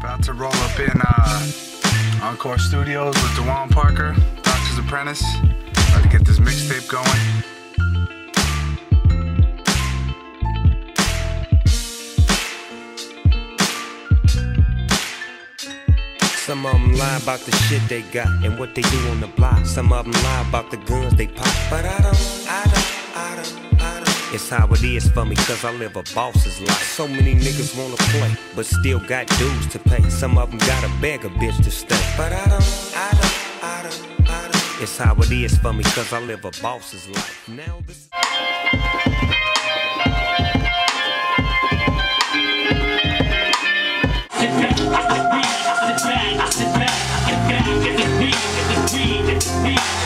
About to roll up in uh, Encore Studios with Dawaun Parker, Doctor's Apprentice. About to get this mixtape going. Some of them lie about the shit they got and what they do on the block. Some of them lie about the guns they pop. But I don't, I it's how it is for me, cause I live a boss's life. So many niggas wanna play, but still got dues to pay. Some of them gotta beg a bitch to stay. But I don't, I don't, I don't, I don't. It's how it is for me, cause I live a boss's life. Now this. Get get get get get get.